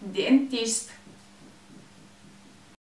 dentist